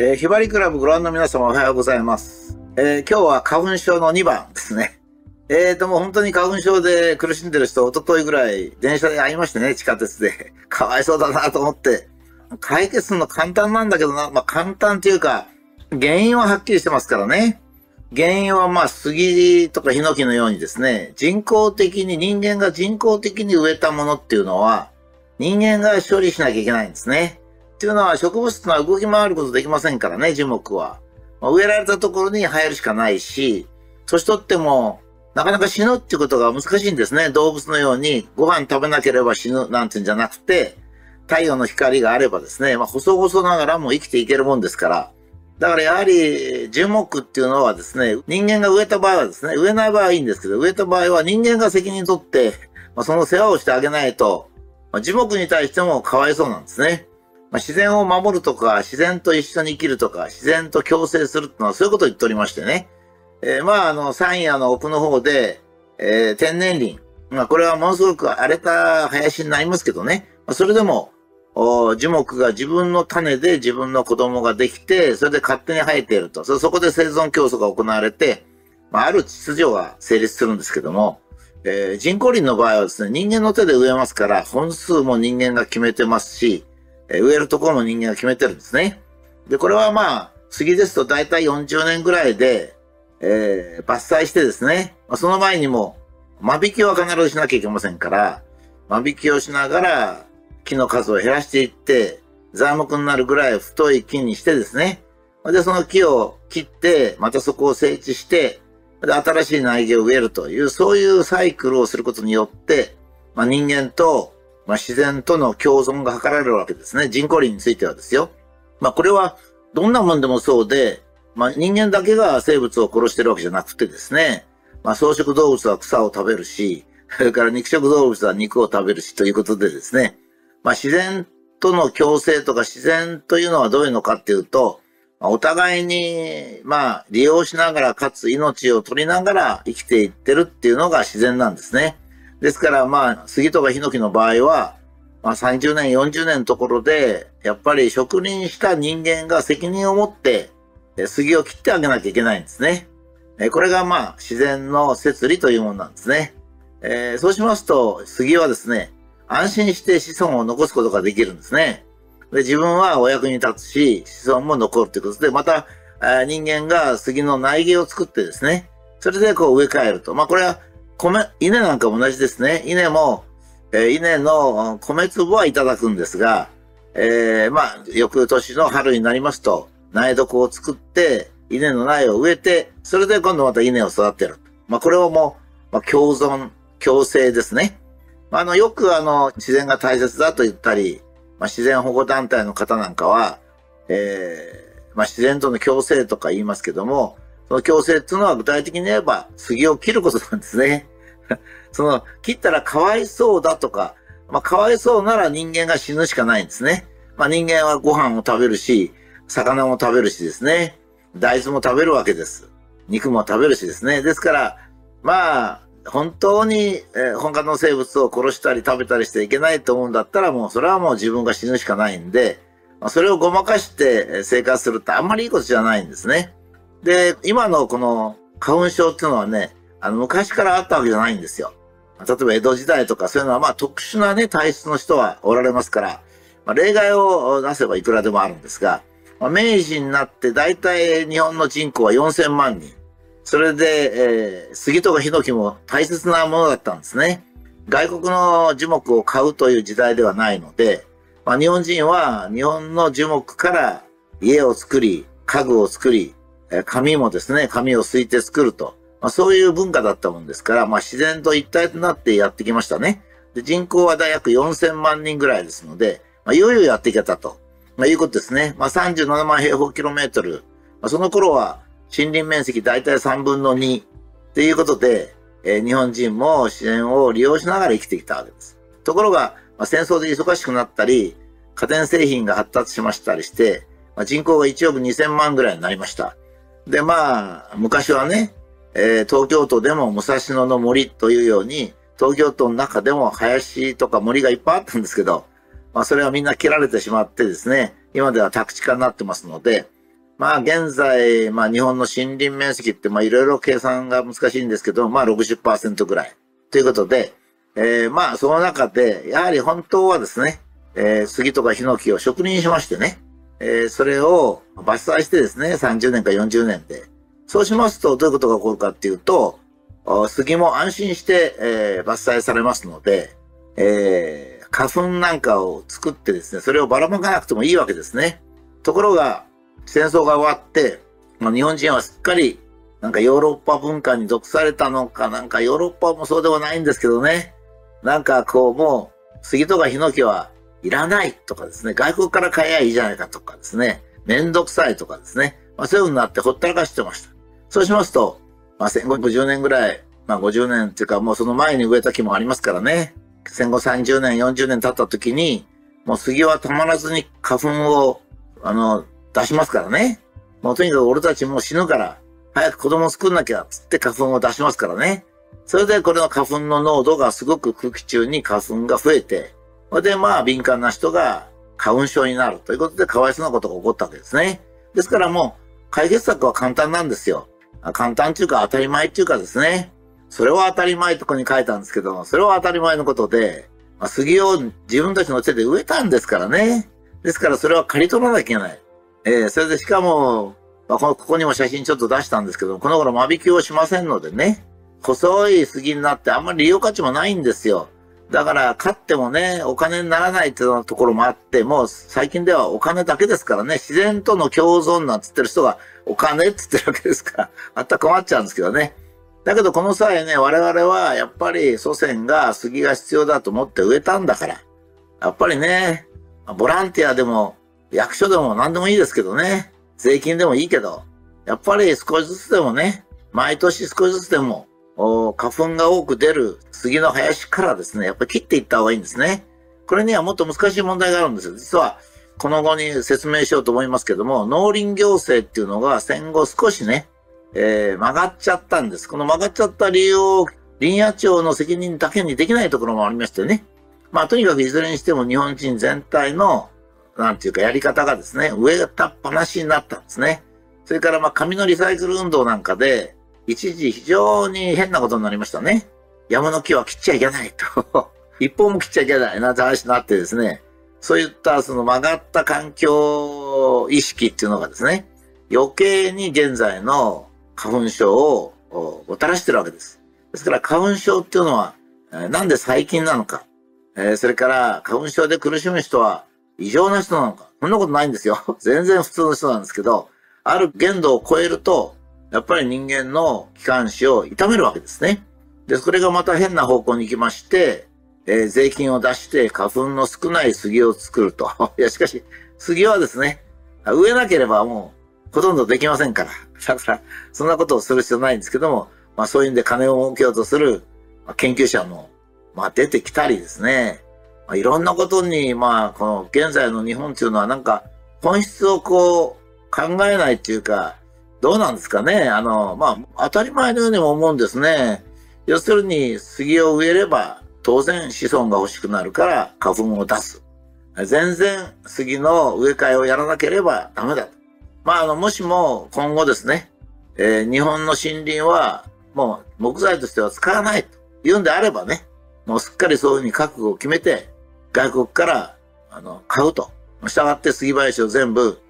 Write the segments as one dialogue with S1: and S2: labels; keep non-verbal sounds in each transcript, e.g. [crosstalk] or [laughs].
S1: えー、ひばりクラブご覧の皆様おはようございます。えー、今日は花粉症の2番ですね。[laughs] えーと、もう本当に花粉症で苦しんでる人、おとといぐらい電車で会いましてね、地下鉄で。[laughs] かわいそうだなと思って。解決するの簡単なんだけどな、まあ簡単っていうか、原因ははっきりしてますからね。原因はまあ杉とかヒノキのようにですね、人工的に、人間が人工的に植えたものっていうのは、人間が処理しなきゃいけないんですね。っていうのは植物ってのは動き回ることできませんからね、樹木は。ま、植えられたところに生えるしかないし、年取ってもなかなか死ぬっていうことが難しいんですね。動物のようにご飯食べなければ死ぬなんていうんじゃなくて、太陽の光があればですね、まあ、細々ながらも生きていけるもんですから。だからやはり樹木っていうのはですね、人間が植えた場合はですね、植えない場合はいいんですけど、植えた場合は人間が責任取って、まあ、その世話をしてあげないと、まあ、樹木に対してもかわいそうなんですね。まあ、自然を守るとか、自然と一緒に生きるとか、自然と共生するっていうのはそういうことを言っておりましてね。えー、まあ、あの、山野の奥の方で、えー、天然林。まあ、これはものすごく荒れた林になりますけどね。まあ、それでも、樹木が自分の種で自分の子供ができて、それで勝手に生えていると。そこで生存競争が行われて、まあ、ある秩序が成立するんですけども、えー、人工林の場合はですね、人間の手で植えますから、本数も人間が決めてますし、え、植えるところも人間が決めてるんですね。で、これはまあ、杉ですと大体40年ぐらいで、えー、伐採してですね、ま、その前にも、間引きは必ずしなきゃいけませんから、間引きをしながら、木の数を減らしていって、材木になるぐらい太い木にしてですね、で、その木を切って、またそこを整地して、で、新しい苗木を植えるという、そういうサイクルをすることによって、まあ、人間と、まあ、自然との共存が図られるわけですね。人工林についてはですよ。まあ、これは、どんなもんでもそうで、まあ、人間だけが生物を殺してるわけじゃなくてですね、まあ、草食動物は草を食べるし、それから肉食動物は肉を食べるしということでですね、まあ、自然との共生とか自然というのはどういうのかっていうとま、お互いに、まあ、利用しながら、かつ命を取りながら生きていってるっていうのが自然なんですね。ですから、まあ、杉とかヒノキの場合は、まあ、30年、40年のところで、やっぱり植林した人間が責任を持って、杉を切ってあげなきゃいけないんですね。これが、まあ、自然の摂理というものなんですね。えー、そうしますと、杉はですね、安心して子孫を残すことができるんですね。で、自分はお役に立つし、子孫も残るということで、また、人間が杉の苗木を作ってですね、それでこう植え替えると。まあこれは米、稲なんかも同じですね。稲も、え、稲の米粒はいただくんですが、えー、まあ、翌年の春になりますと、苗床を作って、稲の苗を植えて、それで今度また稲を育てる。まあこれをもう、まあ、共存、共生ですね。まあの、よくあの、自然が大切だと言ったり、まあ、自然保護団体の方なんかは、えー、まあ、自然との共生とか言いますけども、その共生っていうのは具体的に言えば杉を切ることなんですね。[laughs] その、切ったらかわいそうだとか、まあ、かわいそうなら人間が死ぬしかないんですね。まあ、人間はご飯を食べるし、魚も食べるしですね。大豆も食べるわけです。肉も食べるしですね。ですから、まあ、本当に、えー、他の生物を殺したり食べたりしていけないと思うんだったら、もうそれはもう自分が死ぬしかないんで、まあ、それをごまかして生活するってあんまりいいことじゃないんですね。で、今のこの花粉症っていうのはね、あの昔からあったわけじゃないんですよ。例えば江戸時代とかそういうのはまあ特殊なね、体質の人はおられますから、まあ、例外を出せばいくらでもあるんですが、まあ、明治になって大体日本の人口は4000万人。それで、えー、杉とかヒノキも大切なものだったんですね。外国の樹木を買うという時代ではないので、まあ、日本人は日本の樹木から家を作り、家具を作り、紙もですね、紙をすいて作ると。まあ、そういう文化だったもんですから、まあ、自然と一体となってやってきましたね。で人口は大約4000万人ぐらいですので、まあ、いよいよやっていけたと、まあ、いうことですね。まあ、37万平方キロメートル。まあ、その頃は森林面積大体3分の2っていうことで、えー、日本人も自然を利用しながら生きてきたわけです。ところが、まあ、戦争で忙しくなったり、家電製品が発達しましたりして、まあ、人口が1億2000万ぐらいになりました。で、まあ、昔はね、えー、東京都でも武蔵野の森というように、東京都の中でも林とか森がいっぱいあったんですけど、まあ、それはみんな切られてしまってですね、今では宅地化になってますので、まあ現在、まあ日本の森林面積ってまあいろいろ計算が難しいんですけど、まあ60%ぐらい。ということで、えー、まあその中で、やはり本当はですね、えー、杉とかヒノキを植林しましてね、えー、それを伐採してですね、30年か40年で。そうしますと、どういうことが起こるかっていうと、杉も安心して、えー、伐採されますので、えー、花粉なんかを作ってですね、それをばらまかなくてもいいわけですね。ところが、戦争が終わって、まあ、日本人はすっかり、なんかヨーロッパ文化に毒されたのか、なんかヨーロッパもそうではないんですけどね。なんかこう、もう、杉とかヒノキはいらないとかですね、外国から買えばいいじゃないかとかですね、めんどくさいとかですね、まあそういう風になってほったらかしてました。そうしますと、まあ戦後50年ぐらい、まあ50年っていうかもうその前に植えた木もありますからね、戦後30年、40年経った時に、もう杉はたまらずに花粉を、あの、出しますからね。もうとにかく俺たちもう死ぬから、早く子供作んなきゃ、つって花粉を出しますからね。それでこれの花粉の濃度がすごく空気中に花粉が増えて、それでまあ敏感な人が花粉症になるということでかわいそうなことが起こったわけですね。ですからもう解決策は簡単なんですよ。簡単っていうか当たり前っていうかですね。それは当たり前とこに書いたんですけど、それは当たり前のことで、まあ、杉を自分たちの手で植えたんですからね。ですからそれは刈り取らなきゃいけない。えー、それでしかも、まあ、ここにも写真ちょっと出したんですけど、この頃間引きをしませんのでね。細い杉になってあんまり利用価値もないんですよ。だから、買ってもね、お金にならないっていうところもあって、もう最近ではお金だけですからね、自然との共存なんつってる人がお金っつってるわけですから、また困っちゃうんですけどね。だけどこの際ね、我々はやっぱり祖先が杉が必要だと思って植えたんだから、やっぱりね、ボランティアでも役所でも何でもいいですけどね、税金でもいいけど、やっぱり少しずつでもね、毎年少しずつでも花粉が多く出る杉の林からですね、やっぱり切っていった方がいいんですね。これにはもっと難しい問題があるんですよ。実は、この後に説明しようと思いますけども、農林行政っていうのが戦後少しね、えー、曲がっちゃったんです。この曲がっちゃった理由を林野庁の責任だけにできないところもありましてね。まあとにかくいずれにしても日本人全体の、なんていうかやり方がですね、上がっぱなしになったんですね。それからまあ紙のリサイクル運動なんかで、一時非常に変なことになりましたね。山の木は切っちゃいけないと [laughs] 一本も切っちゃいけないなって話になってですね、そういったその曲がった環境意識っていうのがですね、余計に現在の花粉症をもたらしてるわけです。ですから花粉症っていうのは、なんで最近なのか、え、それから花粉症で苦しむ人は異常な人なのか、そんなことないんですよ。[laughs] 全然普通の人なんですけど、ある限度を超えると、やっぱり人間の気管支を痛めるわけですね。で、それがまた変な方向に行きまして、えー、税金を出して花粉の少ない杉を作ると。[laughs] いや、しかし、杉はですね、植えなければもうほとんどできませんから。[laughs] だから、そんなことをする必要ないんですけども、まあそういうんで金を儲けようとする研究者も、まあ出てきたりですね。まあ、いろんなことに、まあ、この現在の日本っていうのはなんか本質をこう考えないっていうか、どうなんですかね？あの、まあ、当たり前のようにも思うんですね。要するに、杉を植えれば、当然子孫が欲しくなるから花粉を出す。全然杉の植え替えをやらなければダメだと。まあ、あの、もしも今後ですね、えー、日本の森林はもう木材としては使わないと言うんであればね、もうすっかりそういうふうに覚悟を決めて、外国からあの買うと。従って杉林を全部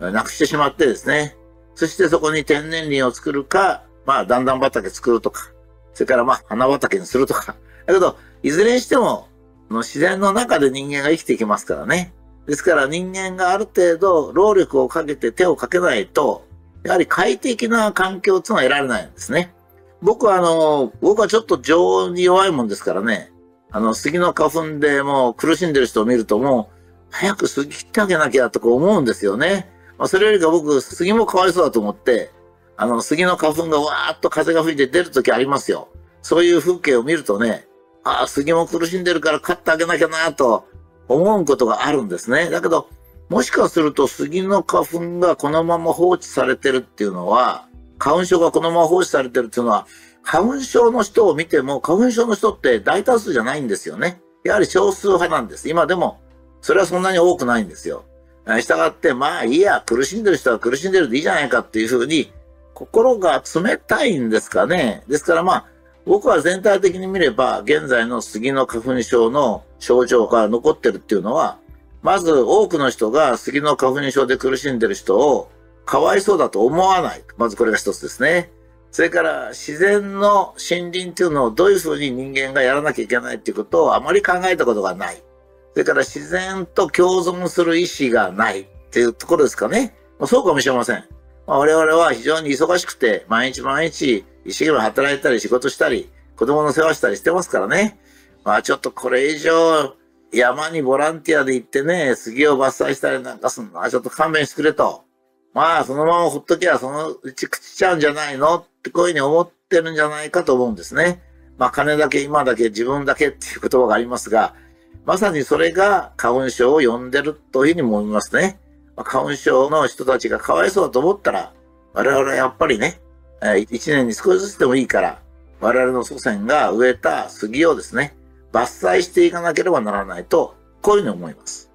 S1: なくしてしまってですね、そしてそこに天然林を作るか、まあ、段々畑作るとか、それからまあ、花畑にするとか。だけど、いずれにしても、の自然の中で人間が生きていきますからね。ですから人間がある程度労力をかけて手をかけないと、やはり快適な環境っていうのは得られないんですね。僕はあの、僕はちょっと常温に弱いもんですからね、あの、杉の花粉でもう苦しんでる人を見るともう、早く杉切ってあげなきゃとか思うんですよね。まあ、それよりか僕、杉もかわいそうだと思って、あの、杉の花粉がわーっと風が吹いて出るときありますよ。そういう風景を見るとね、ああ、杉も苦しんでるから飼ってあげなきゃなと思うことがあるんですね。だけど、もしかすると杉の花粉がこのまま放置されてるっていうのは、花粉症がこのまま放置されてるっていうのは、花粉症の人を見ても、花粉症の人って大多数じゃないんですよね。やはり少数派なんです。今でも、それはそんなに多くないんですよ。したがって、まあいいや、苦しんでる人は苦しんでるでいいじゃないかっていうふうに、心が冷たいんですかね。ですからまあ、僕は全体的に見れば、現在の杉の花粉症の症状が残ってるっていうのは、まず多くの人が杉の花粉症で苦しんでる人をかわいそうだと思わない。まずこれが一つですね。それから自然の森林っていうのをどういうふうに人間がやらなきゃいけないっていうことをあまり考えたことがない。それから自然と共存する意志がないっていうところですかね。まそうかもしれません。まあ、我々は非常に忙しくて、毎日毎日一生懸命働いたり仕事したり、子供の世話したりしてますからね。まあちょっとこれ以上山にボランティアで行ってね、杉を伐採したりなんかすんのはちょっと勘弁してくれと。まあそのままほっときゃそのうち朽ちちゃうんじゃないのってこういうふうに思ってるんじゃないかと思うんですね。まあ金だけ今だけ自分だけっていう言葉がありますが、まさにそれが花粉症を呼んでるというふうに思いますね。花粉症の人たちがかわいそうだと思ったら、我々はやっぱりね、一年に少しずつでもいいから、我々の祖先が植えた杉をですね、伐採していかなければならないと、こういうふうに思います。